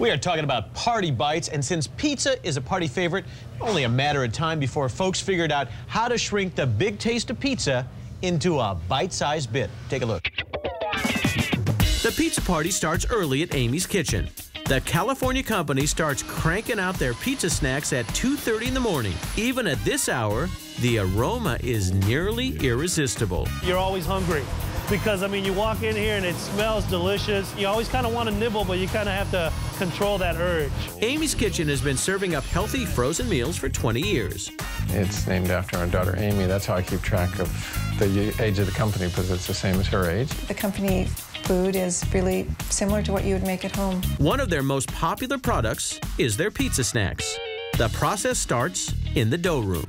We are talking about party bites, and since pizza is a party favorite, only a matter of time before folks figured out how to shrink the big taste of pizza into a bite-sized bit. Take a look. The pizza party starts early at Amy's Kitchen. The California company starts cranking out their pizza snacks at 2.30 in the morning. Even at this hour, the aroma is nearly irresistible. You're always hungry because, I mean, you walk in here and it smells delicious. You always kind of want to nibble, but you kind of have to control that urge. Amy's Kitchen has been serving up healthy frozen meals for 20 years. It's named after our daughter, Amy. That's how I keep track of the age of the company because it's the same as her age. The company food is really similar to what you would make at home. One of their most popular products is their pizza snacks. The process starts in the dough room.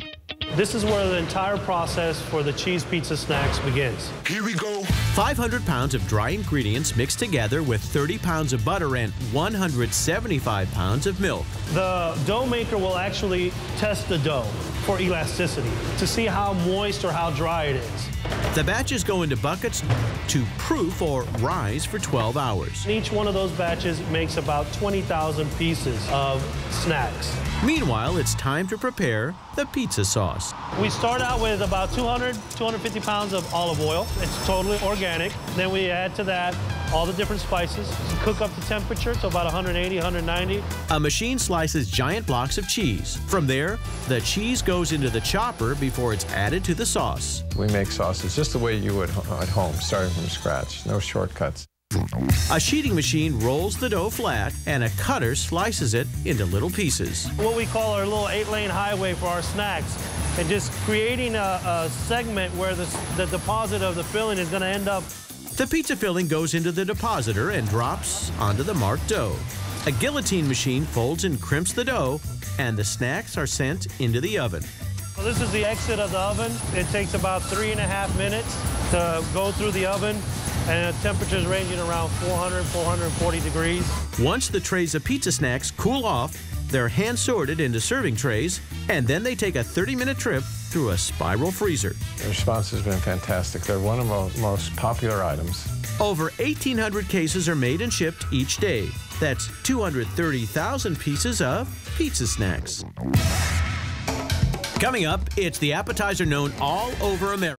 This is where the entire process for the cheese pizza snacks begins. Here we go. 500 pounds of dry ingredients mixed together with 30 pounds of butter and 175 pounds of milk. The dough maker will actually test the dough for elasticity to see how moist or how dry it is. The batches go into buckets to proof or rise for 12 hours. Each one of those batches makes about 20,000 pieces of snacks. Meanwhile, it's time to prepare the pizza sauce. We start out with about 200, 250 pounds of olive oil. It's totally organic. Then we add to that all the different spices. Cook up the temperature to about 180, 190. A machine slices giant blocks of cheese. From there, the cheese goes into the chopper before it's added to the sauce. We make sauces just the way you would at home, starting from scratch. No shortcuts. A sheeting machine rolls the dough flat, and a cutter slices it into little pieces. What we call our little eight-lane highway for our snacks, and just creating a, a segment where the, the deposit of the filling is going to end up the pizza filling goes into the depositor and drops onto the marked dough. A guillotine machine folds and crimps the dough, and the snacks are sent into the oven. Well, this is the exit of the oven. It takes about three and a half minutes to go through the oven, and the temperature is ranging around 400, 440 degrees. Once the trays of pizza snacks cool off, they're hand sorted into serving trays, and then they take a 30 minute trip through a spiral freezer. The response has been fantastic. They're one of the most popular items. Over 1,800 cases are made and shipped each day. That's 230,000 pieces of pizza snacks. Coming up, it's the appetizer known all over America.